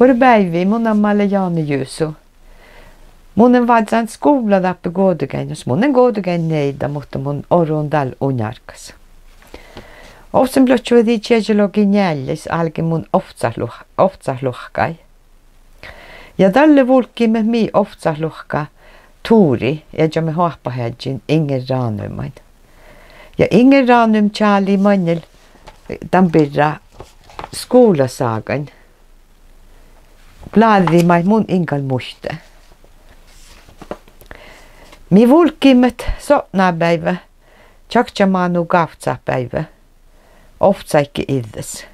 Por päivi mun ammalle Jaani Juusu. Munen vadzan skola dappe godugen, jos mun godugen neida, mutta mun orun dal unjarkas. Ofsen blotju di tjejologi njällis algi mun oftsaluhkai. Ja dalle vulkimme mi oftsaluhka tuuri, ja me hoapahedjin ingen Ranumain. Ja ingen Ranum tjali mannil, dan birra skolasagan. Mai mun ingal muiste. Mi vulkimet sotnapäivä, tjaktjamanu kaftsapäivä, oftsaikki ildes.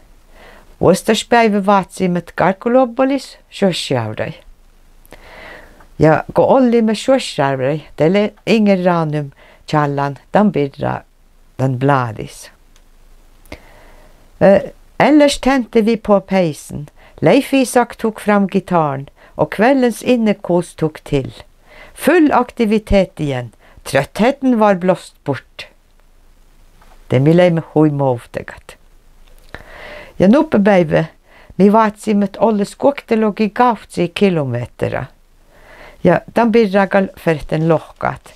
Vuostaspäivä vaatsimet karkulobbolis sjösjaurai. Ja kun olimme sjösjaurai, teille ingen ranum tjallan dan birra den bladis. Uh, ellers tente vi på peisen. Leif Isak tok fram gitaren, og kveldens innekos tok til. Full aktivitet igjen. Trøttheten var blåst bort. Det milei hui movtegat. Ja nuppebeive, mi vaatsimet olle gavt seg kilometra. Ja dan birragal ferten lohkat.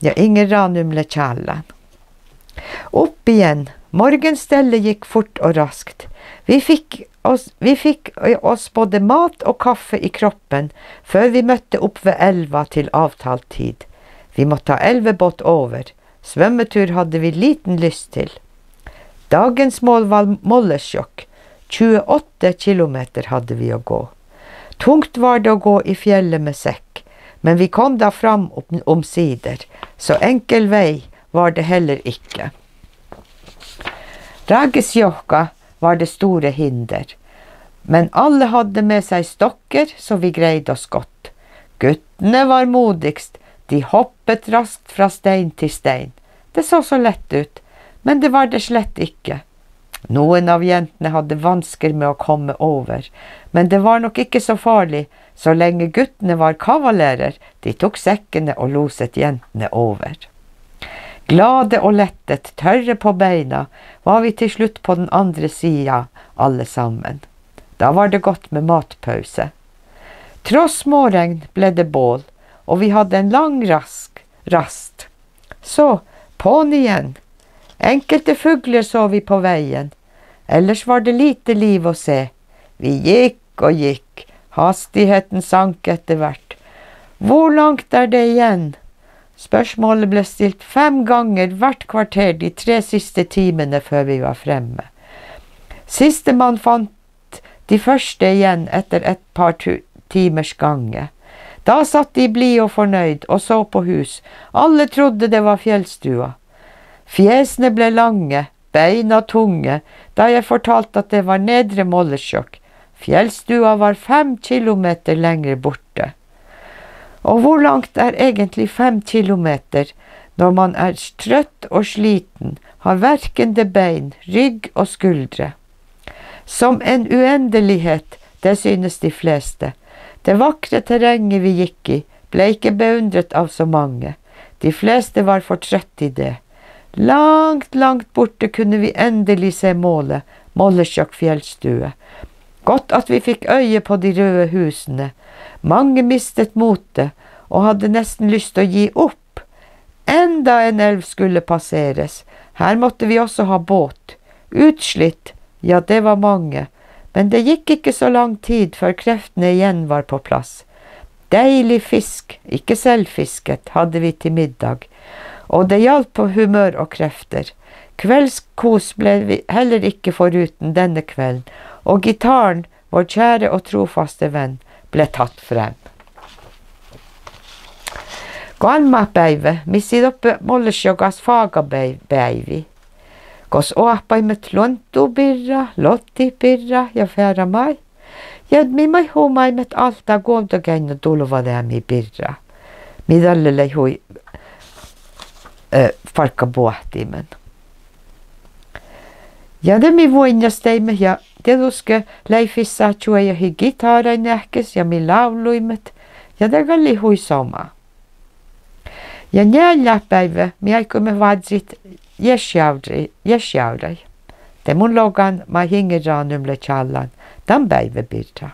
Ja ingen ranumle tjallan. Opp igjen. Morgenstellet gikk fort og raskt. Vi fikk, oss, vi fikk oss både mat og kaffe i kroppen før vi møtte opp ved elva til avtalt tid. Vi måtte ha elvebåt over. Svømmetur hadde vi liten lyst til. Dagens mål var Mollesjokk. 28 kilometer hadde vi å gå. Tungt var det å gå i fjellet med sekk, men vi kom da fram omsider, så enkel vei var det heller ikke. Ragesjokka var det store hinder, men alle hadde med seg stokker, så vi greide oss godt. Guttene var modigst, de hoppet raskt fra stein til stein. Det så så lett ut, men det var det slett ikke. Noen av jentene hadde vansker med å komme over, men det var nok ikke så farlig, så lenge guttene var kavalerer, de tok sekkene og loset jentene over. Glade og lettet, tørre på beina, var vi til slutt på den andre sida, alle sammen. Da var det godt med matpause. Tross småregn ble det bål, og vi hadde en lang rask rast. Så, på'n igjen. Enkelte fugler så vi på veien. Ellers var det lite liv å se. Vi gikk og gikk. Hastigheten sank etter hvert. Hvor langt er det igjen? Spørsmålet ble stilt fem ganger hvert kvarter de tre siste timene før vi var fremme. Sistemann fant de første igjen etter et par timers gange. Da satt de blide og fornøyd og så på hus. Alle trodde det var fjellstua. Fjesene ble lange, beina tunge, da jeg fortalte at det var Nedre Mollesjokk. Fjellstua var fem kilometer lenger borte. Og hvor langt er egentlig fem kilometer når man er trøtt og sliten, har verkende bein, rygg og skuldre? Som en uendelighet, det synes de fleste. Det vakre terrenget vi gikk i, ble ikke beundret av så mange. De fleste var for trøtt i det. Langt, langt borte kunne vi endelig se målet, Mollesjok fjellstue. Godt at vi fikk øye på de røde husene, mange mistet motet og hadde nesten lyst til å gi opp. Enda en elv skulle passeres. Her måtte vi også ha båt. Utslitt, ja, det var mange, men det gikk ikke så lang tid før kreftene igjen var på plass. Deilig fisk, ikke selvfisket, hadde vi til middag, og det hjalp på humør og krefter. Kveldskos ble vi heller ikke foruten denne kvelden, og gitaren, vår kjære og trofaste venn, ble tatt frem. Galmapäivä, missä oppe molles jokas faagapäivi. Kos birra, lotti birra, ja færa mai. Ja mi mai huomaimet alta kuoltokäin tulvadäämi pirra. Midalle hui äh, farkka puhtimen. Ja det mi voinjasteimme ja tietysti leifissa gitaarain ähkes ja mi lauluimet ja det galli hui sama. Ja neljä päivä me aikoimme vadsit jesjaurai. Te mun logan ma hingeraan ymle challan, tämän päivä pirta.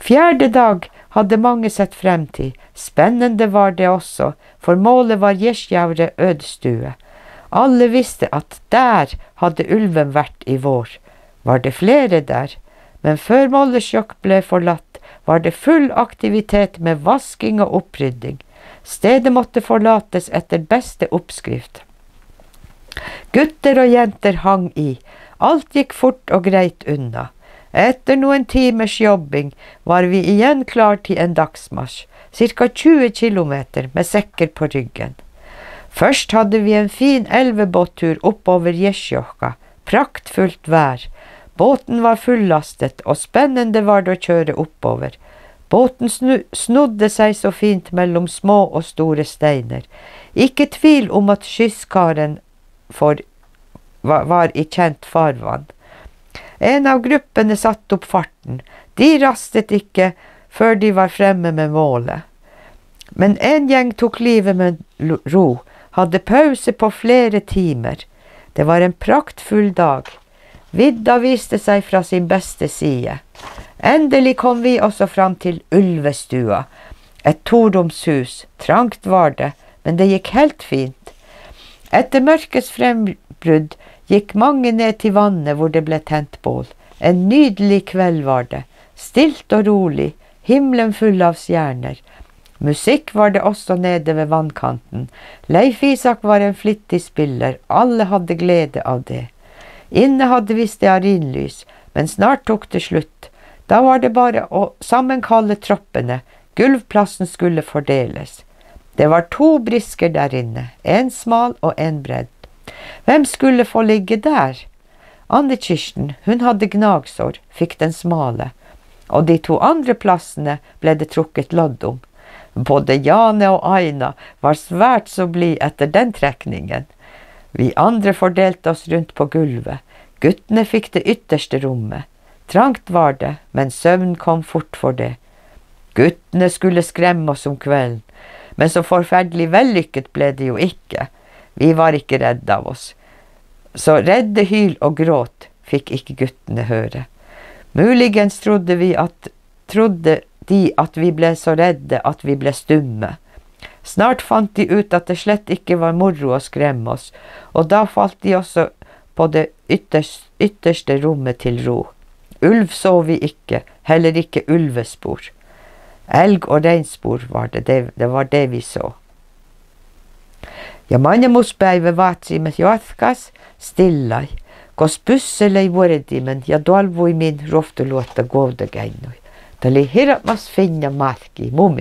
Fjerde dag hadde mange sett frem til, spennende var det også, for målet var Gjesjjauret ødstue. Alle visste at der hadde ulven vært i vår. Var det flere der? Men før Mollesjokk ble forlatt, var det full aktivitet med vasking og opprydding. Stedet måtte forlates etter beste oppskrift. Gutter og jenter hang i, alt gikk fort og greit unna. Etter noen timers jobbing var vi igjen klar til en dagsmarsj, ca 20 km med sekker på ryggen. Først hadde vi en fin elvebåttur oppover Gjesjokka, praktfullt vær. Båten var fullastet, og spennende var det å kjøre oppover. Båten snodde seg så fint mellom små og store steiner. Ikke tvil om at skyskaren for, var, var i kjent farvann. En av gruppene satte opp farten. De rastet ikke før de var fremme med målet. Men en gjeng tok livet med ro, hadde pause på flere timer. Det var en praktfull dag. Vidda viste seg fra sin beste side. Endelig kom vi også fram til Ulvestua, et toromshus. Trangt var det, men det gikk helt fint. Etter mørkets frembrudd gikk mange ned til vannet hvor det ble tent bål. En nydelig kveld var det, stilt og rolig, himmelen full av stjerner. Musikk var det også nede ved vannkanten. Leif Isak var en flittig spiller, alle hadde glede av det. Inne hadde vi stearinlys, men snart tok det slutt. Da var det bare å sammenkalle troppene, gulvplassen skulle fordeles. Det var to brisker der inne, en smal og en bredd. Hvem skulle få ligge der? Anne Kirsten, hun hadde gnagsår, fikk den smale, og de to andre plassene ble det trukket lodd om. Både Jane og Aina var svært så blid etter den trekningen. Vi andre fordelte oss rundt på gulvet. Guttene fikk det ytterste rommet. Trangt var det, men søvn kom fort for det. Guttene skulle skremme oss om kvelden, men så forferdelig vellykket ble det jo ikke. Vi var ikke redde av oss. Så redde hyl og gråt fikk ikke guttene høre. Muligens trodde, vi at, trodde de at vi ble så redde at vi ble stumme. Snart fant de ut at det slett ikke var moro å skremme oss, og da falt de også på det ytterste, ytterste rommet til ro. Ulv så vi ikke, heller ikke ulvespor. Elg og reinspor var det, det, det var det vi så. Ja mannemuspäivä vaatsimme jatkas stillai, kos pysselei vuoredimen ja dolvuimin roftuluotta goudagäinnoi. Tällä herrat mas finna matki mun.